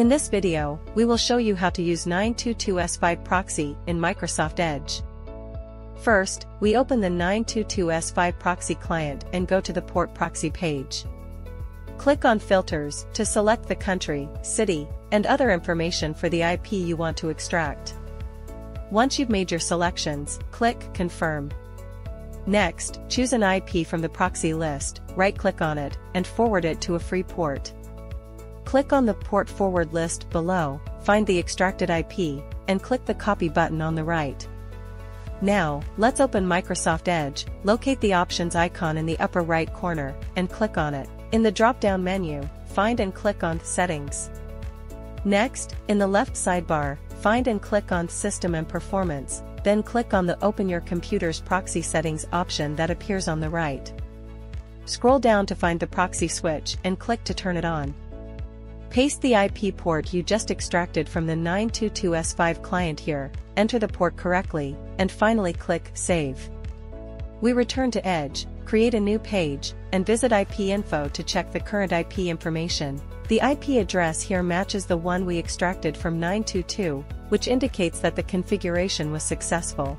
In this video, we will show you how to use 922S5 proxy in Microsoft Edge. First, we open the 922S5 proxy client and go to the port proxy page. Click on Filters to select the country, city, and other information for the IP you want to extract. Once you've made your selections, click Confirm. Next, choose an IP from the proxy list, right-click on it, and forward it to a free port. Click on the port forward list below, find the extracted IP, and click the copy button on the right. Now, let's open Microsoft Edge, locate the options icon in the upper right corner, and click on it. In the drop-down menu, find and click on Settings. Next, in the left sidebar, find and click on System and Performance, then click on the Open Your Computer's Proxy Settings option that appears on the right. Scroll down to find the proxy switch and click to turn it on. Paste the IP port you just extracted from the 922S5 client here, enter the port correctly, and finally click Save. We return to Edge, create a new page, and visit IP info to check the current IP information. The IP address here matches the one we extracted from 922, which indicates that the configuration was successful.